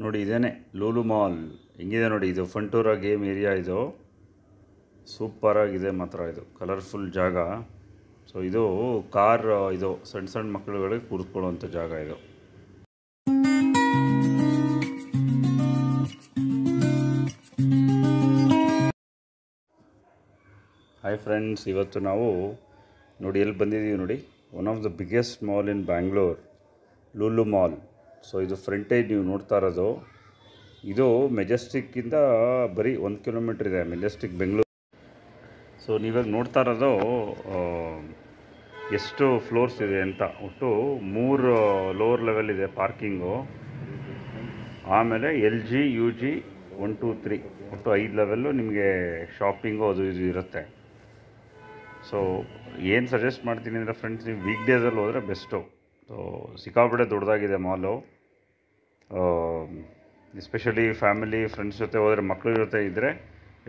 ನೋಡಿ ಇದೇನೆ, ಲೂಲು ಮಾಲ್. ಹೆಂಗಿದೆ ನೋಡಿ ಇದು? ಫಂಟೂರ ಗೇಮ್ ಏರಿಯಾ ಇದು. ಸೂಪರಾಗಿದೆ ಮಾತ್ರ ಇದು. ಕಲರ್ಫುಲ್ ಜಾಗ. ಸೊ ಇದು ಕಾರ್, ಇದು ಸಣ್ಣ ಸಣ್ಣ ಮಕ್ಕಳುಗಳಿಗೆ ಕೂರಿಸ್ಕೊಳ್ಳುವಂಥ ಜಾಗ ಇದು. ಹಾಯ್ ಫ್ರೆಂಡ್ಸ್ ಇವತ್ತು ನಾವು ನೋಡಿ ಎಲ್ಲಿ ಬಂದಿದ್ದೀವಿ ನೋಡಿ? One of the biggest mall in Bangalore Lulu mall so ಇದು ಫ್ರಂಟೇಜ್ ನೀವು ನೋಡ್ತಾ ಇರೋದು. ಇದು ಮೆಜೆಸ್ಟಿಕ್ಕಿಂದ ಬರೀ ಒಂದು ಕಿಲೋಮೀಟ್ರ್ ಇದೆ ಮೆಜೆಸ್ಟಿಕ್ ಬೆಂಗಳೂರು ಸೊ ನೀವಾಗ ನೋಡ್ತಾ ಇರೋದು ಎಷ್ಟು ಫ್ಲೋರ್ಸ್ ಇದೆ ಅಂತ. ಒಟ್ಟು ಮೂರು ಲೋವರ್ ಲೆವೆಲ್ ಇದೆ ಪಾರ್ಕಿಂಗು ಆಮೇಲೆ L G U G one two three ಒಟ್ಟು ಐದು ಲೆವೆಲ್ಲು ನಿಮಗೆ ಶಾಪಿಂಗು ಅದು ಇದು ಇರುತ್ತೆ. ಸೊ ಏನು ಸಜೆಸ್ಟ್ ಮಾಡ್ತೀನಿ ಅಂದರೆ ಫ್ರೆಂಡ್ಸ್ ನೀವು ವೀಕ್ ಡೇಸಲ್ಲಿ ಹೋದರೆ ಬೆಸ್ಟು ಸೊ ಸಿಕ್ಕಾಪಟ್ಟೆ ದೊಡ್ಡದಾಗಿದೆ ಮಾಲು. ಎಸ್ಪೆಷಲಿ ಫ್ಯಾಮಿಲಿ ಫ್ರೆಂಡ್ಸ್ ಜೊತೆ ಹೋದರೆ ಮಕ್ಕಳ ಜೊತೆ ಇದ್ದರೆ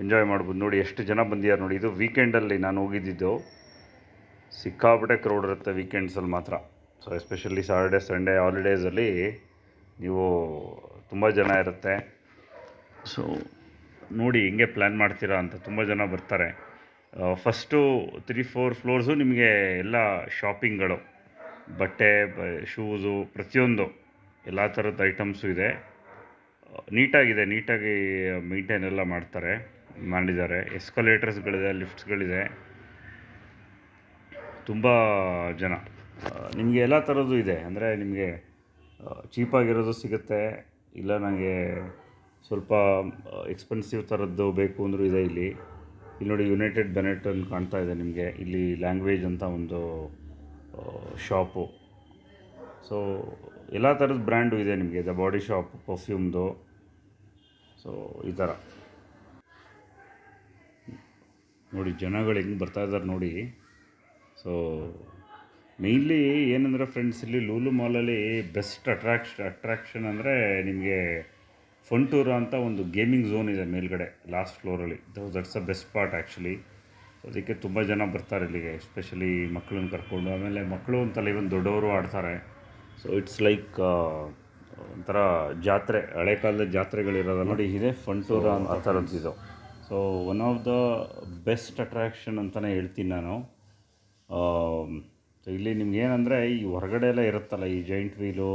ಎಂಜಾಯ್ ಮಾಡ್ಬೋದು. ನೋಡಿ, ಎಷ್ಟು ಜನ ಬಂದಿದ್ದಾರೆ ನೋಡಿ, ಇದು ವೀಕೆಂಡಲ್ಲಿ ನಾನು ಹೋಗಿದ್ದಿದ್ದು. ಸಿಕ್ಕಾಪಟ್ಟೆ ಕ್ರೌಡ್ ಇರುತ್ತೆ ವೀಕೆಂಡ್ಸಲ್ಲಿ ಮಾತ್ರ. ಸೊ ಎಸ್ಪೆಷಲಿ ಸಾಟರ್ಡೆ ಸಂಡೇ ಹಾಲಿಡೇಸಲ್ಲಿ ನೀವು ತುಂಬ ಜನ ಇರುತ್ತೆ. ಸೊ ನೋಡಿ, ಹೆಂಗೆ ಪ್ಲ್ಯಾನ್ ಮಾಡ್ತೀರಾ ಅಂತ ತುಂಬ ಜನ ಬರ್ತಾರೆ. ಫಸ್ಟು ತ್ರೀ ಫೋರ್ ಫ್ಲೋರ್ಸು ನಿಮಗೆ ಎಲ್ಲ ಶಾಪಿಂಗ್ಗಳು ಬಟ್ಟೆ ಶೂಸು, ಪ್ರತಿಯೊಂದು ಎಲ್ಲ ಥರದ ಐಟಮ್ಸು ಇದೆ. ನೀಟಾಗಿದೆ, ನೀಟಾಗಿ ಮೇಂಟೈನ್ ಎಲ್ಲ ಮಾಡ್ತಾರೆ, ಮಾಡಿದ್ದಾರೆ. ಎಸ್ಕಲೇಟರ್ಸ್ಗಳಿದೆ, ಲಿಫ್ಟ್ಸ್ಗಳಿದೆ. ತುಂಬ ಜನ. ನಿಮಗೆ ಎಲ್ಲ ಥರದ್ದು ಇದೆ. ಅಂದರೆ ನಿಮಗೆ ಚೀಪಾಗಿರೋದು ಸಿಗುತ್ತೆ. ಇಲ್ಲ ನನಗೆ ಸ್ವಲ್ಪ ಎಕ್ಸ್ಪೆನ್ಸಿವ್ ಥರದ್ದು ಬೇಕು ಅಂದರೂ ಇದೆ ಇಲ್ಲಿ. ಇಲ್ಲಿ ನೋಡಿ ಯುನೈಟೆಡ್ ಬೆನೆಟ್ ಅಂತ ಕಾಣ್ತಾ ಇದೆ ನಿಮಗೆ. ಇಲ್ಲಿ ಲ್ಯಾಂಗ್ವೇಜ್ ಅಂತ ಒಂದು ಶಾಪು. ಸೊ ಎಲ್ಲ ಥರದ ಬ್ರ್ಯಾಂಡು ಇದೆ ನಿಮಗೆ ದ ಬಾಡಿ ಶಾಪ್ ಪರ್ಫ್ಯೂಮ್ದು ಸೊ ಈ ಥರ ನೋಡಿ, ಜನಗಳು ಹೆಂಗೆ ಬರ್ತಾ ಇದ್ದಾರೆ ನೋಡಿ. ಸೊ ಮೇಯ್ನ್ಲಿ ಏನಂದರೆ ಫ್ರೆಂಡ್ಸ್ ಇಲ್ಲಿ ಲೂಲು ಮಾಲಲ್ಲಿ ಬೆಸ್ಟ್ ಅಟ್ರಾಕ್ಷ ಅಟ್ರಾಕ್ಷನ್ ಅಂದರೆ ನಿಮಗೆ ಫಂಟೂರ ಅಂತ ಒಂದು ಗೇಮಿಂಗ್ ಝೋನ್ ಇದೆ ಮೇಲ್ಗಡೆ last ಫ್ಲೋರಲ್ಲಿ that's a best part actually ಅದಕ್ಕೆ ತುಂಬ ಜನ ಬರ್ತಾರೆ ಇಲ್ಲಿಗೆ ಎಸ್ಪೆಷಲಿ ಮಕ್ಕಳನ್ನ ಕರ್ಕೊಂಡು. ಆಮೇಲೆ ಮಕ್ಕಳು ಅಂತಲ್ಲ ಇವನ್ ದೊಡ್ಡವರು ಆಡ್ತಾರೆ. ಸೊ ಇಟ್ಸ್ ಲೈಕ್ ಒಂಥರ ಜಾತ್ರೆ ಹಳೆ ಕಾಲದ ಜಾತ್ರೆಗಳಿರೋದ ನೋಡಿ ಇದೆ ಫಂಟೂರ ಆ ಥರದ್ದು so one of the best attraction ಅಂತಲೇ ಹೇಳ್ತೀನಿ ನಾನು. ಸೊ ಇಲ್ಲಿ ನಿಮ್ಗೆ ಏನಂದರೆ ಈ ಹೊರಗಡೆ ಎಲ್ಲ ಇರುತ್ತಲ್ಲ ಈ ಜೈಂಟ್ ವೀಲು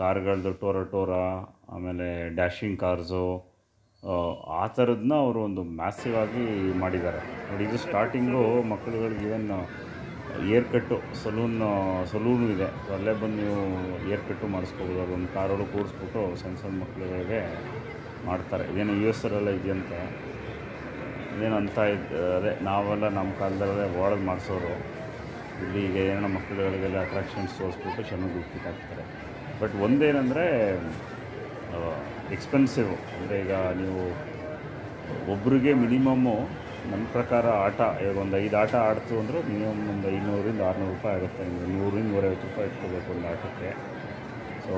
ಕಾರ್ಗಳದ್ದು ಟೋರ ಟೋರ ಆಮೇಲೆ ಡ್ಯಾಶಿಂಗ್ ಕಾರ್ಸು ಆ ಥರದನ್ನ ಅವರು ಒಂದು ಮ್ಯಾಸಿವ್ ಆಗಿ ಮಾಡಿದ್ದಾರೆ. ನೋಡಿ, ಇದು ಸ್ಟಾರ್ಟಿಂಗು ಮಕ್ಕಳುಗಳಿಗೆ ಏನು ಏರ್ ಕಟ್ಟು ಸಲೂನ್ ಸಲೂನು ಇದೆ. ಸೊ ಅಲ್ಲೇ ಬಂದು ನೀವು ಏರ್ ಕಟ್ಟು ಮಾಡಿಸ್ಕೋಬೋದು ಅದೊಂದು ಕಾರೊಳು ಕೂರಿಸ್ಬಿಟ್ಟು ಸಣ್ಣ ಸಣ್ಣ ಮಕ್ಕಳುಗಳಿಗೆ ಮಾಡ್ತಾರೆ. ಇದೇನು ಯು ಎಸ್ ಅಲ್ಲೆಲ್ಲ ಇದೆಯಂತೆ? ಇದೇನು ಅಂತ ಇದ್ದು ಅದೇ ನಾವೆಲ್ಲ ನಮ್ಮ ಕಾಲದಲ್ಲೇ ಒಳಗೆ ಮಾಡಿಸೋರು. ಇಲ್ಲಿ ಈಗ ಏನೋ ಮಕ್ಕಳುಗಳಿಗೆಲ್ಲ ಅಟ್ರಾಕ್ಷನ್ಸ್ ತೋರಿಸ್ಬಿಟ್ಟು ಚೆನ್ನಾಗಿ ದುಡ್ಡು ಹಾಕ್ತಾರೆ. ಬಟ್ ಒಂದೇನೆಂದರೆ ಎಕ್ಸ್ಪೆನ್ಸಿವ್ ಅಂದರೆ ಈಗ ನೀವು ಒಬ್ರಿಗೆ ಮಿನಿಮಮ್ಮು ನನ್ನ ಪ್ರಕಾರ ಆಟ, ಈಗ ಒಂದು ಐದು ಆಟ ಆಡ್ತು ಅಂದರೆ ಮಿನಿಮಮ್ ಒಂದು ಐನೂರಿಂದ ಆರುನೂರು ರೂಪಾಯಿ ಆಗುತ್ತೆ. ನಿಮಗೆ ನೂರಿಂದ ನೂರೈವತ್ತು ರೂಪಾಯಿ ಇಟ್ಕೋಬೇಕು ಒಂದು ಆಟಕ್ಕೆ. ಸೊ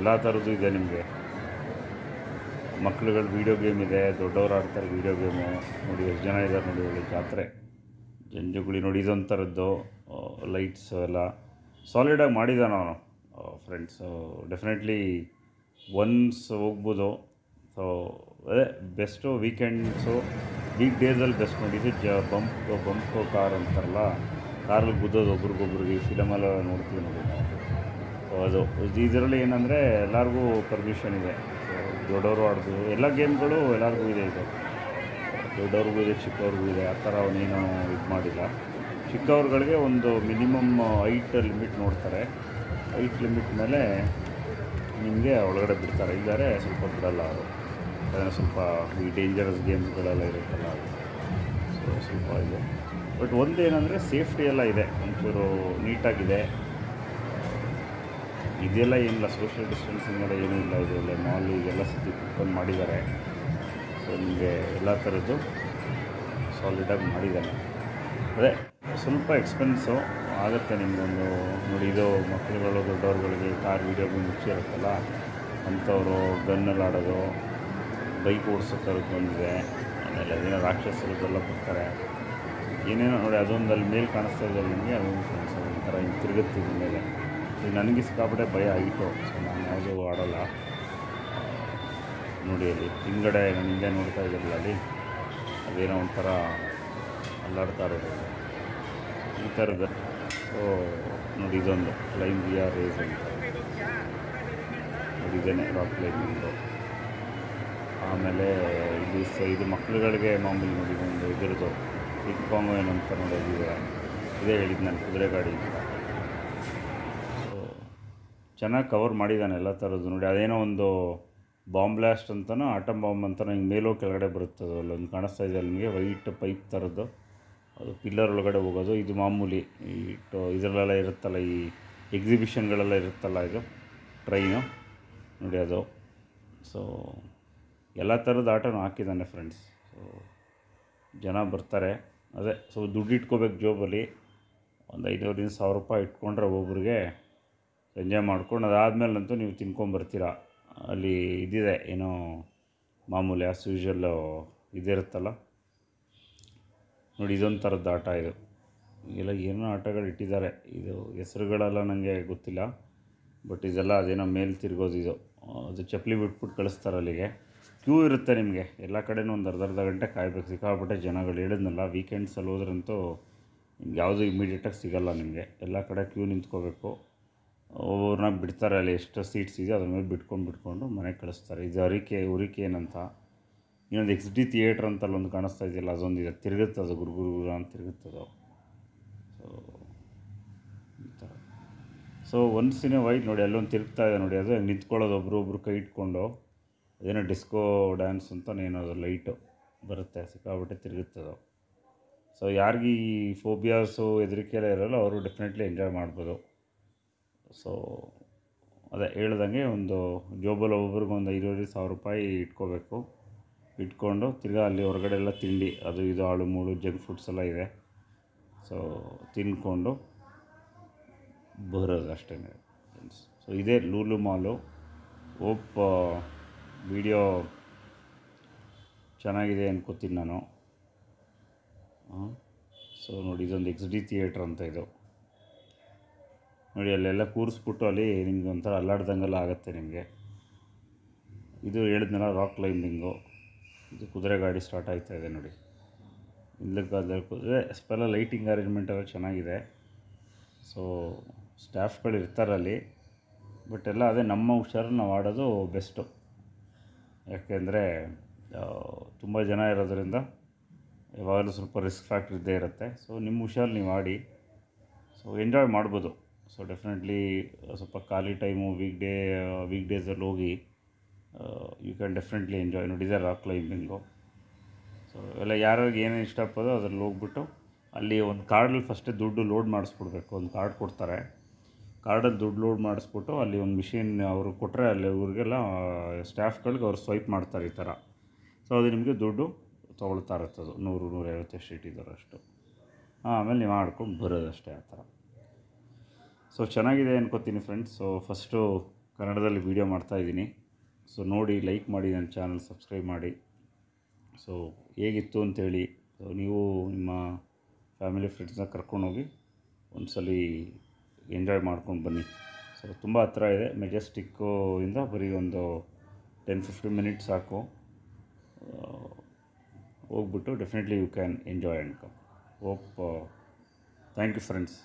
ಎಲ್ಲ ಥರದ್ದು ಇದೆ ನಿಮಗೆ. ಮಕ್ಳುಗಳು ವೀಡಿಯೋ ಗೇಮ್ ಇದೆ, ದೊಡ್ಡವ್ರು ಆಡ್ತಾರೆ ವೀಡಿಯೋ ಗೇಮು ನೋಡಿ, ಎಷ್ಟು ಜನ ಇದ್ದಾರೆ ನೋಡಿ ಒಳ್ಳೆ ಜಾತ್ರೆ. ಜಂಜುಗುಳಿ ನೋಡಿ ಇದೊಂಥರದ್ದು ಲೈಟ್ಸ್ ಎಲ್ಲ. ಸಾಲಿಡಾಗಿ ಮಾಡಿದ್ದಾನೆ ಅವನು ಫ್ರೆಂಡ್ಸು ಡೆಫಿನೆಟ್ಲಿ ಒನ್ಸ್ ಹೋಗ್ಬೋದು. ಸೊ ಅದೇ ಬೆಸ್ಟು ವೀಕೆಂಡ್ಸು ವೀಕ್ ಡೇಸಲ್ಲಿ ಬೆಸ್ಟ್ ನೋಡಿದ್ದು ಜ ಬಂಪ್ ಬಂಪ್ ಕಾರ್ ಅಂತಾರಲ್ಲ ಕಾರಲ್ಲಿ ಗುದ್ದೋದು ಒಬ್ರಿಗೊಬ್ರಿಗೆ, ಈ ಫಿಲಮೆಲ್ಲ ನೋಡ್ತೀವಿ ನೋಡಿ ಸೊ ಅದು ಇದರಲ್ಲಿ ಏನಂದರೆ ಎಲ್ಲರಿಗೂ ಪರ್ಮಿಷನ್ ಇದೆ. ದೊಡ್ಡವರು ಆಡ್ಬೋದು ಎಲ್ಲ ಗೇಮ್ಗಳು ಎಲ್ಲರಿಗೂ ಇದೆ ಇದು. ದೊಡ್ಡವ್ರಿಗೂ ಇದೆ, ಚಿಕ್ಕವ್ರಿಗೂ ಇದೆ. ಆ ಥರ ಅವನೇನು ಇದು ಮಾಡಿಲ್ಲ. ಚಿಕ್ಕವ್ರುಗಳಿಗೆ ಒಂದು ಮಿನಿಮಮ್ ಐಟ್ ಲಿಮಿಟ್ ನೋಡ್ತಾರೆ. ಐಟ್ ಲಿಮಿಟ್ ಮೇಲೆ ನಿಮಗೆ ಒಳಗಡೆ ಬಿಡ್ತಾರೆ. ಇದ್ದಾರೆ ಸ್ವಲ್ಪ ಬಿಡಲ್ಲ ಅವರು. ಯಾಕಂದರೆ ಸ್ವಲ್ಪ ಈ ಡೇಂಜರಸ್ ಗೇಮ್ಸ್ಗಳೆಲ್ಲ ಇರುತ್ತಲ್ಲ ಅದು. ಸೊ ಸ್ವಲ್ಪ ಇದೆ. ಬಟ್ ಒಂದೇನೆಂದರೆ ಸೇಫ್ಟಿ ಎಲ್ಲ ಇದೆ. ಒಂಚೂರು ನೀಟಾಗಿದೆ. ಇದೆಲ್ಲ ಏನಿಲ್ಲ. ಸೋಷಿಯಲ್ ಡಿಸ್ಟೆನ್ಸಿಂಗ್ ಎಲ್ಲ ಏನೂ ಇಲ್ಲ. ಇದು ಎಲ್ಲ ಮಾಲ್ ಈಗೆಲ್ಲ ಸತಿ ಓಪನ್ ಮಾಡಿದ್ದಾರೆ. ಸೊ ನಿಮಗೆ ಎಲ್ಲ ಥರದ್ದು ಸಾಲಿಡಾಗಿ ಮಾಡಿದ್ದಾನೆ. ಅದೇ ಸ್ವಲ್ಪ ಎಕ್ಸ್ಪೆನ್ಸು ಆಗುತ್ತೆ ನಿಮಗೊಂದು ನೋಡಿ, ಇದು ಮಕ್ಕಳುಗಳು, ದೊಡ್ಡವ್ರುಗಳಿಗೆ ಕಾರ್ ವೀಡಿಯೋ ಮುಚ್ಚಿರುತ್ತಲ್ಲ ಅಂಥವರು ಗನ್ನಲ್ಲಿ ಆಡೋದು ಬೈಕ್ ಓಡಿಸೋ ಬಂದಿದೆ, ಆಮೇಲೆ ಏನೋ ರಾಕ್ಷಸರದ್ದೆಲ್ಲ ಬರ್ತಾರೆ. ಏನೇನೋ ನೋಡಿ ಅದೊಂದು ಅಲ್ಲಿ ಮೇಲೆ ಕಾಣಿಸ್ತಾ ಇದೆ ನಿಮಗೆ ಅದೊಂದು ಕಾಣಿಸ್ತಾ ಒಂಥರ ಹಿಂಗೆ ತಿರುಗುತ್ತಿದ್ದ ಮೇಲೆ. ಈಗ ನನಗೆ ಸಿಕ್ಕಾಪಟ್ಟೆ ಭಯ ಆಯಿತು ಸೊ ನಾನು ಯಾವುದೂ ಆಡೋಲ್ಲ. ನೋಡಿ ಅಲ್ಲಿ, ಹಿಂಗಡೆ ನಾನು ಹಿಂದೆ ನೋಡ್ತಾ ಇದ್ದೀರಲ್ಲ ಅಲ್ಲಿ, ಅದೇನೋ ಒಂಥರ ಅಲ್ಲಾಡ್ತಾ ಇರೋದು. ಈ ಥರದ ನೋಡಿ ಇದೊಂದು. ಲೈನ್ ವಿ ಆರ್ ರೇಸ್ ಅಂತ ನೋಡಿ ಇದೇನೆ ರಾಕ್ ಕ್ಲೈಂಬಿಂಗು ಆಮೇಲೆ ಇದು ಸ, ಇದು ಮಕ್ಕಳುಗಳಿಗೆ ಮಾಮೂಲಿ ನೋಡಿ ಒಂದು ಇದ್ರದ್ದು. ಪಿಕ್ ಏನು ಏನಂತ ನೋಡೋದಿದೆ ಇದೇ. ಹೇಳಿದ್ದು ನಾನು, ಕುದುರೆ ಗಾಡಿ ಅಂತ. ಸೊ ಚೆನ್ನಾಗಿ ಕವರ್ ಮಾಡಿದ್ದಾನೆ ಎಲ್ಲ ಥರದ್ದು ನೋಡಿ. ಅದೇನೋ ಒಂದು ಬಾಂಬ್ ಬ್ಲಾಸ್ಟ್ ಅಂತನೋ ಆಟಮ್ ಬಾಂಬ್ ಅಂತನೋ, ಹಿಂಗೆ ಮೇಲೋ ಕೆಳಗಡೆ ಬರುತ್ತದೆ ಅಲ್ಲೊಂದು ಕಾಣಿಸ್ತಾ ಇದೆ ನಿಮಗೆ. ವೈಟ್ ಪೈಪ್ ಥರದ್ದು ಅದು ಪಿಲ್ಲರ್ ಒಳಗಡೆ ಹೋಗೋದು. ಇದು ಮಾಮೂಲಿ ಈ ಇದರಲ್ಲೆಲ್ಲ ಇರುತ್ತಲ್ಲ, ಈ ಎಕ್ಸಿಬಿಷನ್ಗಳೆಲ್ಲ ಇರುತ್ತಲ್ಲ ಇದು? ಟ್ರೈನು ನೋಡಿ ಅದು. ಸೊ ಎಲ್ಲ ಥರದ ಆಟನೂ ಹಾಕಿದ್ದಾನೆ ಫ್ರೆಂಡ್ಸ್ ಸೊ ಜನ ಬರ್ತಾರೆ. ಅದೇ ಸೊ ದುಡ್ಡು ಇಟ್ಕೋಬೇಕು ಜೋಬಲ್ಲಿ. ಒಂದು ಐನೂರಿಂದ ಸಾವಿರ ರೂಪಾಯಿ ಇಟ್ಕೊಂಡ್ರೆ ಒಬ್ಬೊಬ್ರಿಗೆ ಎಂಜಾಯ್ ಮಾಡ್ಕೊಂಡು ಅದಾದಮೇಲಂತೂ ನೀವು ತಿನ್ಕೊಂಬರ್ತೀರಾ? ಅಲ್ಲಿ ಇದಿದೆ, ಏನೋ ಮಾಮೂಲಿ ಆಸ್ ಯೂಶ್ವಲ್ಲು ಇದಿರುತ್ತಲ್ಲ. ನೋಡಿ, ಇದೊಂದು ಥರದ್ದು ಆಟ ಇದು. ಎಲ್ಲ ಏನೋ ಆಟಗಳು ಇಟ್ಟಿದ್ದಾರೆ. ಇದು ಹೆಸರುಗಳೆಲ್ಲ ನನಗೆ ಗೊತ್ತಿಲ್ಲ. ಬಟ್ ಇದೆಲ್ಲ ಅದೇನೋ ಮೇಲೆ ತಿರ್ಗೋದು ಇದು. ಅದು ಚಪ್ಪಲಿ ಬಿಟ್ಬಿಟ್ಟು ಕಳಿಸ್ತಾರೆ ಅಲ್ಲಿಗೆ. ಕ್ಯೂ ಇರುತ್ತೆ ನಿಮಗೆ. ಎಲ್ಲ ಕಡೆನೂ ಒಂದು ಅರ್ಧ ಅರ್ಧ ಗಂಟೆ ಕಾಯಬೇಕು. ಸಿಕ್ಕಾಪಟ್ಟೆ ಜನಗಳು ಹೇಳಿದ್ನಲ್ಲ ವೀಕೆಂಡ್ಸಲ್ಲಿ ಹೋದ್ರಂತೂ ನಿಮ್ಗೆ ಯಾವುದೂ ಇಮಿಡಿಯೇಟಾಗಿ ಸಿಗೋಲ್ಲ ನಿಮಗೆ. ಎಲ್ಲ ಕಡೆ ಕ್ಯೂ ನಿಂತ್ಕೋಬೇಕು. ಒಬ್ಬೊಬ್ರನ್ನ ಬಿಡ್ತಾರೆ ಅಲ್ಲಿ ಎಷ್ಟು ಸೀಟ್ಸ್ ಇದೆ ಅದ್ರ ಮೇಲೆ ಬಿಟ್ಕೊಂಡು ಬಿಟ್ಕೊಂಡು ಮನೆಗೆ ಕಳಿಸ್ತಾರೆ. ಇದು ಅರಿಕೆ ಉರಿಕೆ ಏನಂತ. ಇನ್ನೊಂದು ಎಕ್ಸ್ ಡಿ ಥಿಯೇಟ್ರ್ ಅಂತ ಅಲ್ಲೊಂದು ಕಾಣಿಸ್ತಾ ಇದೆಯಲ್ಲ, ಅದೊಂದು ಇದೆ. ತಿರುಗುತ್ತೆ ಅದು ಗುರು ಗುರು ಗುರು ಅಂತ ತಿರುಗುತ್ತದು ಸೊ ಸೊ ಒಂದು ಸಿನಿಮಾ ವೈಟ್ ನೋಡಿ, ಅಲ್ಲೊಂದು ತಿರುಗ್ತಾ ಇದೆ ನೋಡಿ, ಅದು ನಿಂತ್ಕೊಳ್ಳೋದು ಒಬ್ರು ಒಬ್ರು ಕೈ ಇಟ್ಕೊಂಡು, ಅದೇನೋ ಡಿಸ್ಕೋ ಡ್ಯಾನ್ಸ್ ಅಂತ ಏನೋ ಅದು ಲೈಟು ಬರುತ್ತೆ ಸಿಕ್ಕಾಬಿಟ್ಟೆ ತಿರುಗುತ್ತದು ಸೊ ಯಾರಿಗೆ ಈ ಫೋಬಿಯಾಸು ಹೆದರಿಕೆ ಎಲ್ಲ ಇರೋಲ್ಲ, ಅವರು ಡೆಫಿನೆಟ್ಲಿ ಎಂಜಾಯ್ ಮಾಡ್ಬೋದು. ಸೊ ಅದೇ ಹೇಳ್ದಂಗೆ ಒಂದು ಜೋಬಲ್ಲಿ ಒಬ್ಬೊಬ್ರಿಗೆ ಒಂದು ಸಾವಿರ ರೂಪಾಯಿ ಇಟ್ಕೋಬೇಕು. ಇಟ್ಕೊಂಡು ತಿರ್ಗಾ ಅಲ್ಲಿ ಹೊರಗಡೆ ಎಲ್ಲ ತಿಂಡಿ, ಅದು ಇದು ಆಳು ಮೂಳು ಜಂಕ್ ಫುಡ್ಸ್ ಎಲ್ಲ ಇದೆ. ಸೊ ತಿನ್ಕೊಂಡು ಬರೋದು ಅಷ್ಟೇ ಫ್ರೆಂಡ್ಸ್ ಸೊ ಇದೇ ಲೂಲು ಮಾಲು. ಓಪ್ ವಿಡಿಯೋ ಚೆನ್ನಾಗಿದೆ ಅನ್ಕೋತೀನಿ ನಾನು. ಸೊ ನೋಡಿ, ಇದೊಂದು ಎಕ್ಸ್ ಡಿ ಥಿಯೇಟ್ರ್ ಅಂತ ಇದು. ನೋಡಿ, ಅಲ್ಲೆಲ್ಲ ಕೂರಿಸ್ಬಿಟ್ಟು ಅಲ್ಲಿ ನಿಮ್ಗೆ ಒಂಥರ ಅಲ್ಲಾಡ್ದಂಗೆಲ್ಲ ಆಗುತ್ತೆ ನಿಮಗೆ. ಇದು ಹೇಳಿದ್ನಲ್ಲ ರಾಕ್ ಕ್ಲೈಂಬಿಂಗು ಇದು ಕುದುರೆ ಗಾಡಿ ಸ್ಟಾರ್ಟ್ ಆಗ್ತಾ ಇದೆ ನೋಡಿ. ಇಲ್ಲಕ್ಕೆ ಅದ್ರಲ್ಲಿ ಕುದುರೆ ಸ್ಪೆಲ್ಲ ಲೈಟಿಂಗ್ ಅರೇಂಜ್ಮೆಂಟ್ ಎಲ್ಲ ಚೆನ್ನಾಗಿದೆ. ಸೊ ಸ್ಟಾಫ್ಗಳು ಇರ್ತಾರೆ ಅಲ್ಲಿ ಬಟ್ ಎಲ್ಲ ಅದೇ ನಮ್ಮ ಹುಷಾರು ನಾವು ಆಡೋದು ಬೆಸ್ಟು ಯಾಕೆಂದರೆ ತುಂಬ ಜನ ಇರೋದರಿಂದ ಯಾವಾಗಲೂ ಸ್ವಲ್ಪ ರಿಸ್ಕ್ ಫ್ಯಾಕ್ಟ್ರ್ ಇದ್ದೇ ಇರುತ್ತೆ. ಸೊ ನಿಮ್ಮ ಹುಷಾರು ನೀವು ಆಡಿ ಸೊ ಎಂಜಾಯ್ ಮಾಡ್ಬೋದು. ಸೊ ಡೆಫಿನೆಟ್ಲಿ ಸ್ವಲ್ಪ ಖಾಲಿ ಟೈಮು ವೀಕ್ ಡೇ ವೀಕ್ ಡೇಸಲ್ಲಿ ಹೋಗಿ ಯು ಕ್ಯಾನ್ ಡೆಫಿನೆಟ್ಲಿ ಎಂಜಾಯ್ ನೋಡಿದೆ ರಾಕ್ ಕ್ಲೈಂಬಿಂಗು ಸೊ ಎಲ್ಲ ಯಾರ್ಯಾರಿಗೆ ಏನೇನು ಇಷ್ಟಪಡೋ ಅದ್ರಲ್ಲಿ ಹೋಗ್ಬಿಟ್ಟು ಅಲ್ಲಿ ಒಂದು ಕಾರ್ಡಲ್ಲಿ ಫಸ್ಟೇ ದುಡ್ಡು ಲೋಡ್ ಮಾಡಿಸ್ಬಿಡ್ಬೇಕು. ಒಂದು ಕಾರ್ಡ್ ಕೊಡ್ತಾರೆ. ಕಾರ್ಡಲ್ಲಿ ದುಡ್ಡು ಲೋಡ್ ಮಾಡಿಸ್ಬಿಟ್ಟು ಅಲ್ಲಿ ಒಂದು ಮಿಷಿನ್ ಅವರು ಕೊಟ್ಟರೆ ಅಲ್ಲಿ ಇವ್ರಿಗೆಲ್ಲ ಸ್ಟಾಫ್ಗಳಿಗೆ ಅವ್ರು ಸ್ವೈಪ್ ಮಾಡ್ತಾರೆ ಈ ಥರ. ಸೊ ಅದು ನಿಮಗೆ ದುಡ್ಡು ತೊಗೊಳ್ತಾ ಇರ್ತದೆ. ನೂರು, ನೂರೈವತ್ತು ಎಷ್ಟು ಇಟ್ಟಿದ್ದಾರಷ್ಟು ಆಮೇಲೆ ನೀವು ಮಾಡ್ಕೊಂಡು ಬರೋದಷ್ಟೇ ಆ ಥರ. ಸೊ ಚೆನ್ನಾಗಿದೆ ಅನ್ಕೋತೀನಿ ಫ್ರೆಂಡ್ಸ್ ಸೊ ಫಸ್ಟು ಕನ್ನಡದಲ್ಲಿ ವೀಡಿಯೋ ಮಾಡ್ತಾಯಿದ್ದೀನಿ ಸೊ ನೋಡಿ ಲೈಕ್ ಮಾಡಿ, ನನ್ನ ಚಾನಲ್ ಸಬ್ಸ್ಕ್ರೈಬ್ ಮಾಡಿ. ಸೊ ಹೇಗಿತ್ತು ಅಂಥೇಳಿ ಸೊ ನೀವು ನಿಮ್ಮ ಫ್ಯಾಮಿಲಿ ಫ್ರೆಂಡ್ಸ್ನ ಕರ್ಕೊಂಡೋಗಿ ಒಂದ್ಸಲ ಎಂಜಾಯ್ ಮಾಡ್ಕೊಂಡು ಬನ್ನಿ. ಸೊ ತುಂಬ ಹತ್ರ ಇದೆ. ಮೆಜೆಸ್ಟಿಕ್ಕು ಇಂದ ಬರೀ ಒಂದು ಟೆನ್ ಫಿಫ್ಟೀನ್ ಮಿನಿಟ್ಸ್ ಸಾಕು. ಹೋಗ್ಬಿಟ್ಟು definitely you can enjoy and come thank you friends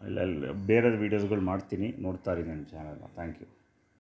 ಅಲ್ಲಿ ಬೇರೆ ವೀಡಿಯೋಸ್ಗಳು ಮಾಡ್ತೀನಿ. ನೋಡ್ತಾ ಇರಿ ನನ್ನ ಚಾನಲ್ನ ಥ್ಯಾಂಕ್ ಯು